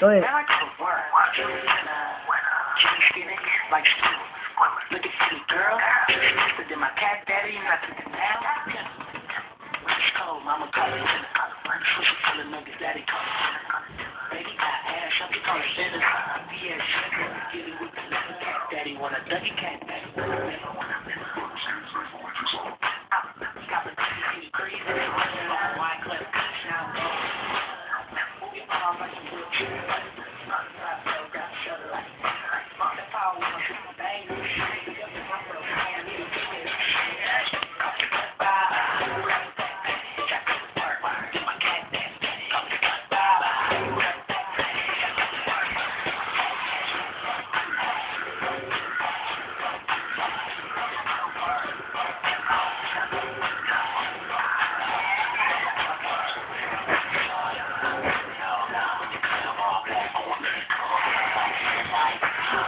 Go ahead. Like like, look at you, girl. But then my cat daddy, and I took it mama it dinner. Pussy full of daddy call. Baby got ass, call it dinner. Yeah, get it with the cat daddy. Want a Dougie cat daddy.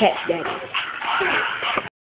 catch that.